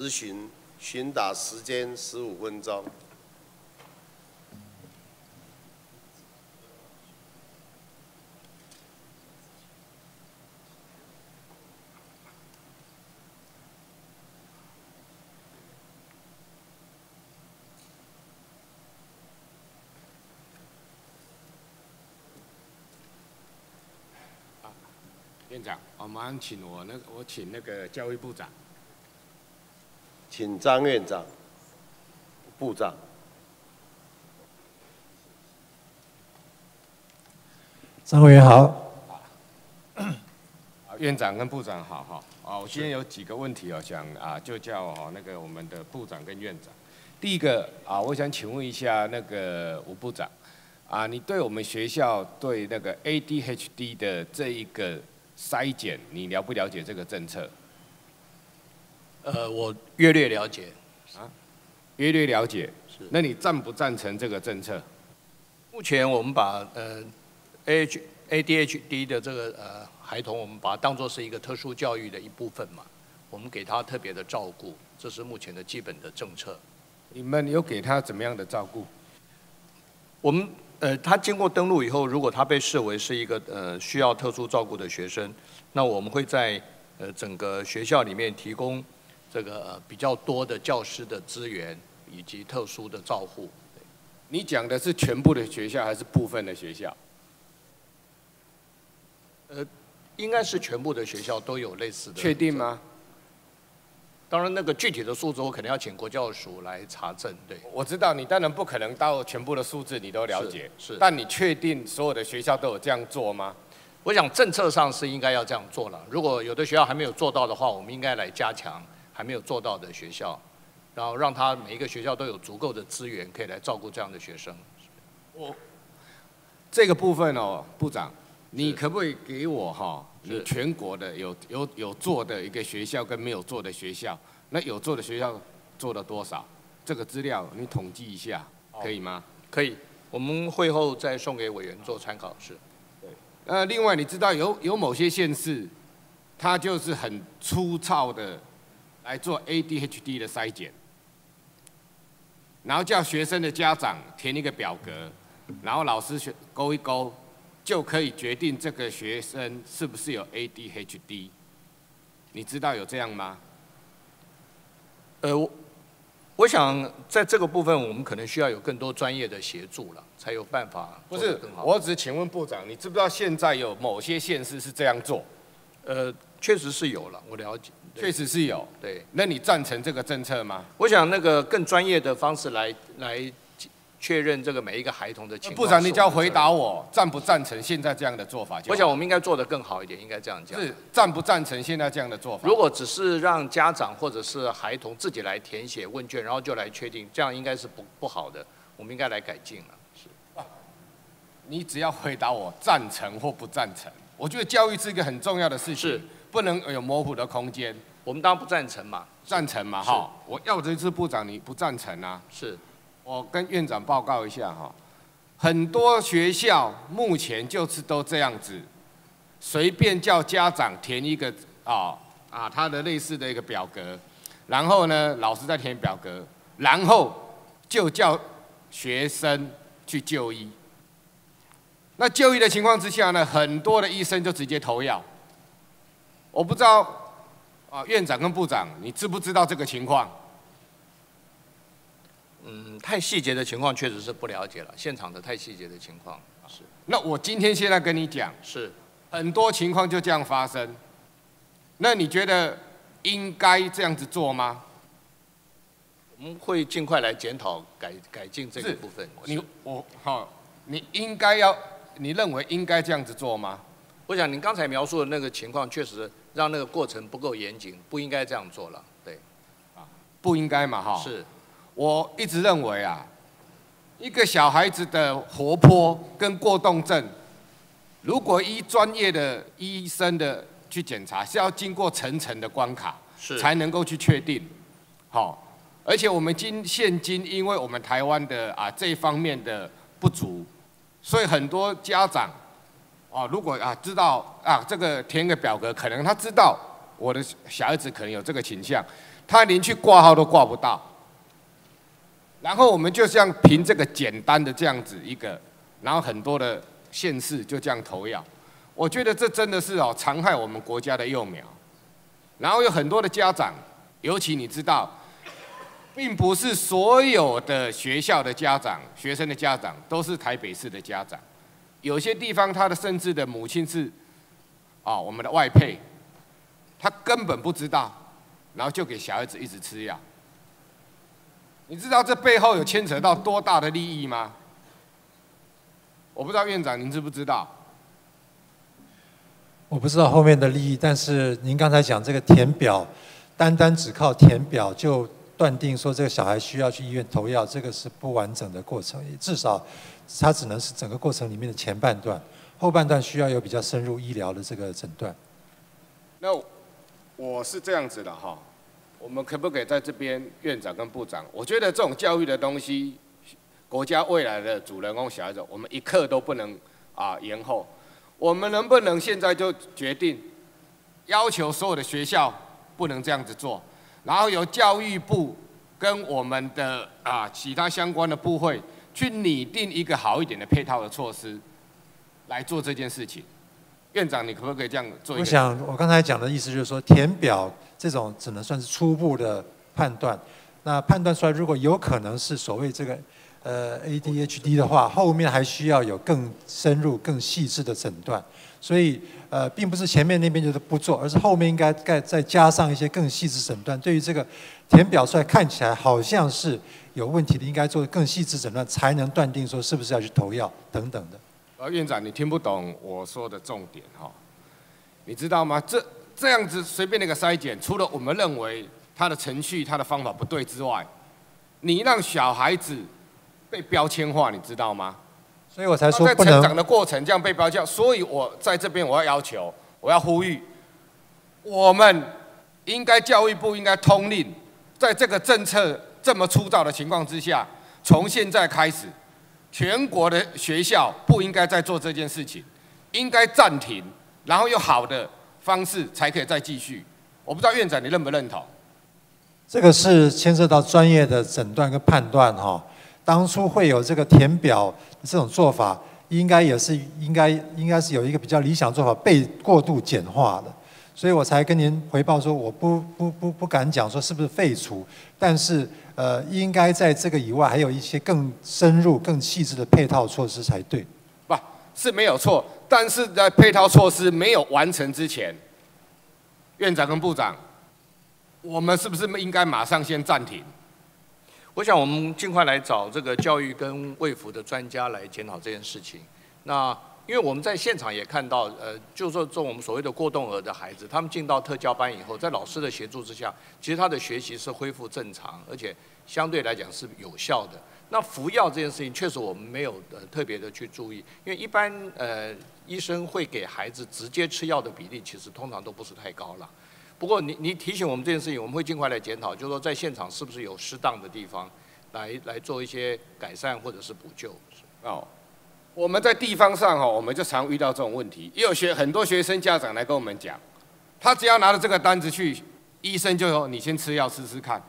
咨询询答时间十五分钟。院长，我马上请我那我请那个教育部长。请张院长、部长。张委员好。院长跟部长好哈。啊，我今天有几个问题哦，想啊就叫哈那个我们的部长跟院长。第一个啊，我想请问一下那个吴部长，啊，你对我们学校对那个 ADHD 的这一个筛检，你了不了解这个政策？呃，我略略了解，啊，略略了解，是。那你赞不赞成这个政策？目前我们把呃，A H A D H D 的这个呃孩童，我们把它当做是一个特殊教育的一部分嘛，我们给他特别的照顾，这是目前的基本的政策。你们有给他怎么样的照顾？我们呃，他经过登录以后，如果他被视为是一个呃需要特殊照顾的学生，那我们会在呃整个学校里面提供。这个比较多的教师的资源以及特殊的照护，你讲的是全部的学校还是部分的学校？呃，应该是全部的学校都有类似的。确定吗？当然，那个具体的数字我肯定要请国教署来查证。对，我知道你当然不可能到全部的数字你都了解，是。但你确定所有的学校都有这样做吗？我想政策上是应该要这样做了。如果有的学校还没有做到的话，我们应该来加强。还没有做到的学校，然后让他每一个学校都有足够的资源，可以来照顾这样的学生。我这个部分哦，部长，你可不可以给我哈？你全国的有有有做的一个学校跟没有做的学校，那有做的学校做了多少？这个资料你统计一下，可以吗？可以，我们会后再送给委员做参考。是。对。呃，另外你知道有有某些县市，它就是很粗糙的。来做 ADHD 的筛检，然后叫学生的家长填一个表格，然后老师选勾一勾，就可以决定这个学生是不是有 ADHD。你知道有这样吗？呃，我我想在这个部分，我们可能需要有更多专业的协助了，才有办法不是，我只请问部长，你知不知道现在有某些县市是这样做？呃，确实是有了，我了解。确实是有，对。那你赞成这个政策吗？我想那个更专业的方式来来确认这个每一个孩童的情况。部长，你只要回答我，赞不赞成现在这样的做法？我想我们应该做得更好一点，应该这样讲。是赞不赞成现在这样的做法？如果只是让家长或者是孩童自己来填写问卷，然后就来确定，这样应该是不不好的。我们应该来改进了。是。你只要回答我赞成或不赞成。我觉得教育是一个很重要的事情。是。不能有模糊的空间。我们当然不赞成嘛。赞成嘛，哈。我要这次部长你不赞成啊？是。我跟院长报告一下哈，很多学校目前就是都这样子，随便叫家长填一个啊啊他的类似的一个表格，然后呢老师再填表格，然后就叫学生去就医。那就医的情况之下呢，很多的医生就直接投药。我不知道，啊，院长跟部长，你知不知道这个情况？嗯，太细节的情况确实是不了解了，现场的太细节的情况是。那我今天现在跟你讲，是很多情况就这样发生。那你觉得应该这样子做吗？我们会尽快来检讨改改进这个部分。你我好，你应该要，你认为应该这样子做吗？我想您刚才描述的那个情况，确实让那个过程不够严谨，不应该这样做了。对，啊，不应该嘛，哈。是，我一直认为啊，一个小孩子的活泼跟过动症，如果依专业的医生的去检查，是要经过层层的关卡，是才能够去确定。好，而且我们今现今，因为我们台湾的啊这一方面的不足，所以很多家长。哦，如果啊知道啊这个填个表格，可能他知道我的小孩子可能有这个倾向，他连去挂号都挂不到。然后我们就像凭这个简单的这样子一个，然后很多的县市就这样投药，我觉得这真的是哦残害我们国家的幼苗。然后有很多的家长，尤其你知道，并不是所有的学校的家长、学生的家长都是台北市的家长，有些地方他的甚至的母亲是，啊我们的外配，他根本不知道，然后就给小孩子一直吃药。你知道这背后有牵扯到多大的利益吗？我不知道院长您知不知道？我不知道后面的利益，但是您刚才讲这个填表，单单只靠填表就断定说这个小孩需要去医院投药，这个是不完整的过程。至少它只能是整个过程里面的前半段，后半段需要有比较深入医疗的这个诊断。那我是这样子的哈，我们可不可以在这边院长跟部长？我觉得这种教育的东西，国家未来的主人公小孩子，我们一刻都不能啊延后。我们能不能现在就决定，要求所有的学校不能这样子做，然后由教育部跟我们的啊其他相关的部会去拟定一个好一点的配套的措施，来做这件事情。院长，你可不可以这样做？我想我刚才讲的意思就是说，填表这种只能算是初步的判断，那判断出来如果有可能是所谓这个。呃，ADHD 的话，后面还需要有更深入、更细致的诊断，所以呃，并不是前面那边就是不做，而是后面应该再再加上一些更细致诊断。对于这个填表出来看起来好像是有问题的，应该做更细致诊断，才能断定说是不是要去投药等等的。呃，院长，你听不懂我说的重点哈？你知道吗？这这样子随便那个筛检，除了我们认为它的程序、它的方法不对之外，你让小孩子。被标签化，你知道吗？所以我才说在成长的过程这样被标签，所以我在这边我要要求，我要呼吁，我们应该教育部应该通令，在这个政策这么粗糙的情况之下，从现在开始，全国的学校不应该再做这件事情，应该暂停，然后用好的方式才可以再继续。我不知道院长你认不认同？这个是牵涉到专业的诊断跟判断哈。当初会有这个填表这种做法，应该也是应该应该是有一个比较理想做法被过度简化的，所以我才跟您回报说，我不不不不敢讲说是不是废除，但是呃，应该在这个以外还有一些更深入、更细致的配套措施才对。不，是没有错，但是在配套措施没有完成之前，院长跟部长，我们是不是应该马上先暂停？我想我们尽快来找这个教育跟卫福的专家来检讨这件事情。那因为我们在现场也看到，呃，就说做我们所谓的过动儿的孩子，他们进到特教班以后，在老师的协助之下，其实他的学习是恢复正常，而且相对来讲是有效的。那服药这件事情，确实我们没有呃特别的去注意，因为一般呃医生会给孩子直接吃药的比例，其实通常都不是太高了。不过你你提醒我们这件事情，我们会尽快来检讨，就是说在现场是不是有适当的地方，来来做一些改善或者是补救。哦，我们在地方上哈，我们就常遇到这种问题，也有学很多学生家长来跟我们讲，他只要拿着这个单子去，医生就说你先吃药试试看。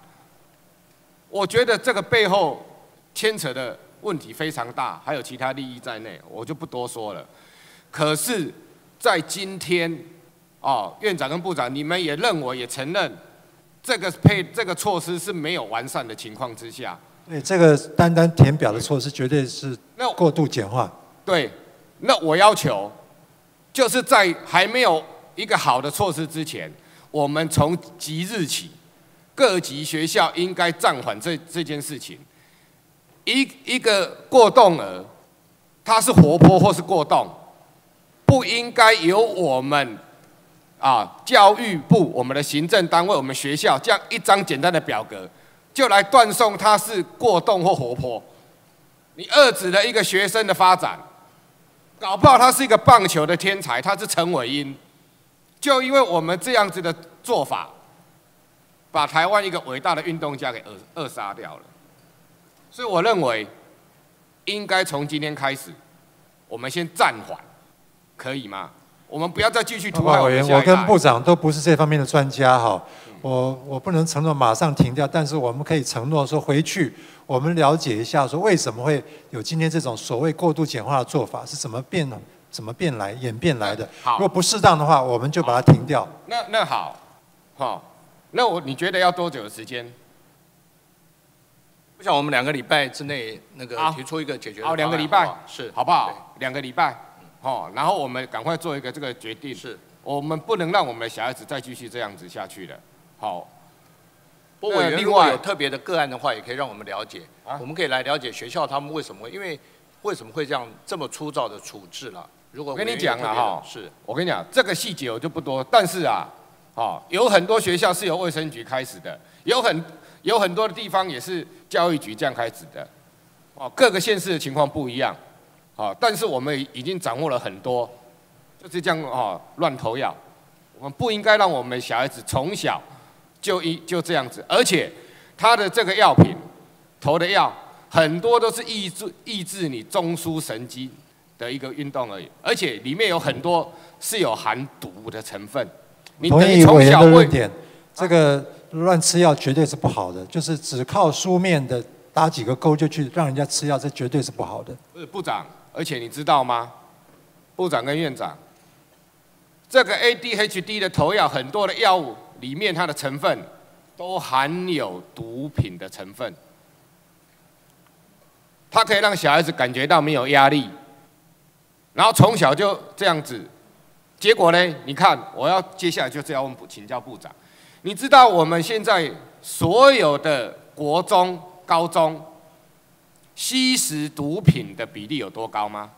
我觉得这个背后牵扯的问题非常大，还有其他利益在内，我就不多说了。可是，在今天。哦，院长跟部长，你们也认为也承认，这个配这个措施是没有完善的情况之下，对这个单单填表的措施绝对是过度简化。对，那我要求，就是在还没有一个好的措施之前，我们从即日起，各级学校应该暂缓这这件事情。一一个过动儿，他是活泼或是过动，不应该由我们。啊！教育部，我们的行政单位，我们学校，这样一张简单的表格，就来断送他是过动或活泼。你遏制了一个学生的发展，搞不好他是一个棒球的天才，他是陈伟英，就因为我们这样子的做法，把台湾一个伟大的运动家给扼扼杀掉了。所以我认为，应该从今天开始，我们先暂缓，可以吗？我们不要再继续屠害我跟部长都不是这方面的专家哈，我我不能承诺马上停掉，但是我们可以承诺说回去我们了解一下，说为什么会有今天这种所谓过度简化的做法是怎么变怎么变来演变来的？好。如果不适当的话，我们就把它停掉。那那好，好，那我你觉得要多久的时间？我想我们两个礼拜之内那个提出一个解决的好，两个礼拜。好好？是。好不好？两个礼拜，哦，然后我们赶快做一个这个决定。是。我们不能让我们的小孩子再继续这样子下去了。好，不过另外有特别的个案的话，也可以让我们了解。啊我们可以来了解学校他们为什么会，因为为什么会这样这么粗糙的处置了？如果我跟你讲了哈，是我跟你讲，这个细节我就不多，但是啊，哦，有很多学校是由卫生局开始的，有很有很多的地方也是教育局这样开始的，哦，各个县市的情况不一样，哦，但是我们已经掌握了很多，就是这样啊，乱投药，我们不应该让我们小孩子从小就一就这样子，而且他的这个药品投的药很多都是抑制抑制你中枢神经的一个运动而已，而且里面有很多是有含毒的成分。你同等于从意委员小喂的论点，这个乱吃药绝对是不好的，就是只靠书面的打几个勾就去让人家吃药，这绝对是不好的。不是部长，而且你知道吗？部长跟院长，这个 ADHD 的头药很多的药物里面它的成分都含有毒品的成分，它可以让小孩子感觉到没有压力，然后从小就这样子，结果呢？你看，我要接下来就是要问请教部长，你知道我们现在所有的国中、高中吸食毒品的比例有多高吗？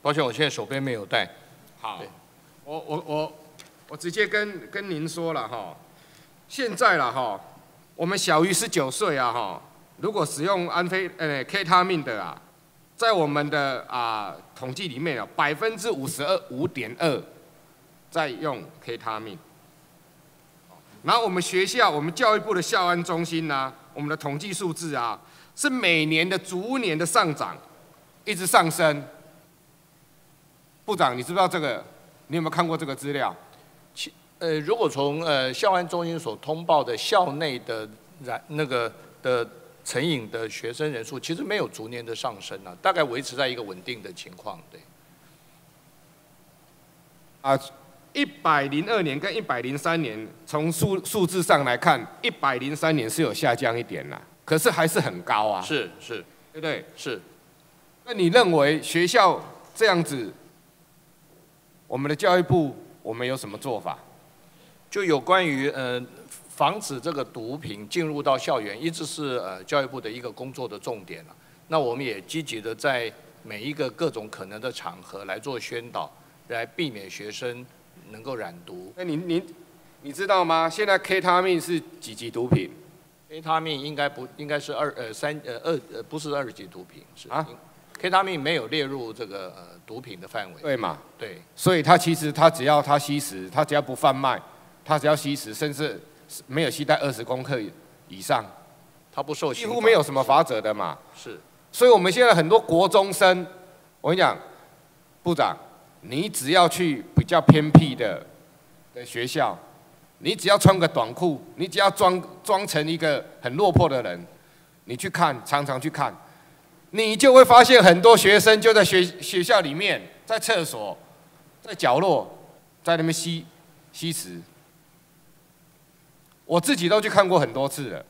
抱歉，我现在手边没有带。好，我我我我直接跟跟您说了哈，现在了哈，我们小于十九岁啊哈，如果使用安非呃 K 他命的啊，在我们的啊统计里面啊百分之五十二五点二在用 K 他命。然后我们学校，我们教育部的校安中心呢、我们的统计数字啊，是每年的逐年的上涨，一直上升。部长，你知不知道这个？你有没有看过这个资料？其呃，如果从呃校安中心所通报的校内的染那个的成瘾的学生人数，其实没有逐年的上升啊，大概维持在一个稳定的情况。对，啊，一百零二年跟一百零三年，从数数字上来看，一百零三年是有下降一点啦，可是还是很高啊，是是对不对？是。那你认为学校这样子，我们的教育部我们有什么做法？就有关于呃防止这个毒品进入到校园，一直是呃教育部的一个工作的重点了。那我们也积极的在每一个各种可能的场合来做宣导，来避免学生能够染毒。那你你你知道吗？现在 K 他命是几级毒品？K 他命应该不应该是二呃三呃二呃不是二级毒品是啊？K 他命没有列入这个呃毒品的范围。对嘛？对所以他其实他只要他吸食，他只要不贩卖，他只要吸食，甚至没有携带二十公克以上，他不受几乎没有什么法则的嘛。是所以我们现在很多国中生，我跟你讲，部长，你只要去比较偏僻的的学校，你只要穿个短裤，你只要装装成一个很落魄的人，你去看，常常去看，你就会发现很多学生就在学学校里面，在厕所，在角落，在那边吸吸食。我自己都去看过很多次了。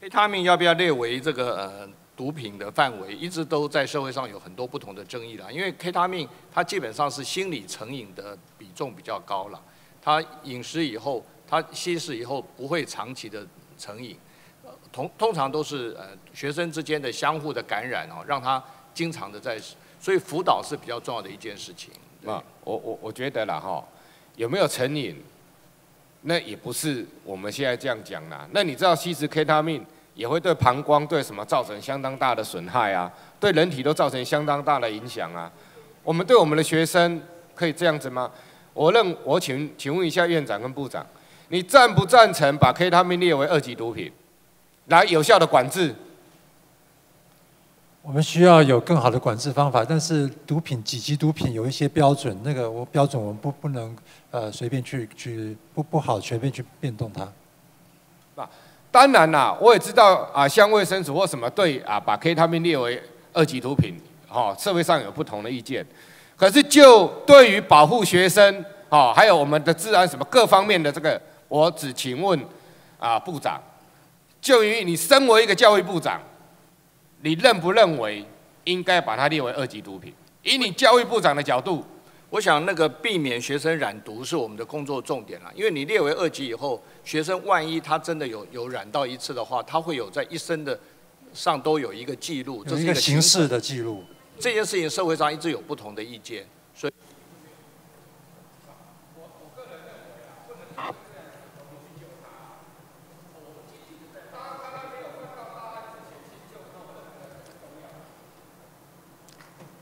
K 他命要不要列为这个呃毒品的范围，一直都在社会上有很多不同的争议啦。因为 K 他命它基本上是心理成瘾的比重比较高了，它饮食以后，它吸食以后不会长期的成瘾，呃通通常都是呃学生之间的相互的感染哦，让他经常的在，所以辅导是比较重要的一件事情。啊，我我我觉得了哈，有没有成瘾，那也不是我们现在这样讲啦。那你知道吸食 K 他命也会对膀胱对什么造成相当大的损害啊，对人体都造成相当大的影响啊。我们对我们的学生可以这样子吗？我认我请请问一下院长跟部长，你赞不赞成把 K 他命列为二级毒品，来有效的管制？我们需要有更好的管制方法，但是毒品几级毒品有一些标准，那个我标准我们不不能呃随便去去不不好随便去变动它。当然啦，我也知道啊，像卫生署或什么对啊，把 K 他命列为二级毒品，哦，社会上有不同的意见。可是就对于保护学生，哦，还有我们的治安什么各方面的这个，我只请问啊，部长，就于你身为一个教育部长，你认不认为应该把它列为二级毒品？以你教育部长的角度，我想那个避免学生染毒是我们的工作重点了，因为你列为二级以后，学生万一他真的有有染到一次的话，他会有在一生的上都有一个记录，这是一个形式的记录。这件事情社会上一直有不同的意见，所以。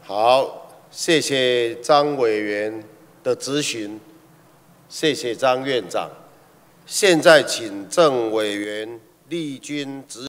好，谢谢张委员的咨询，谢谢张院长。现在请郑委员立军执。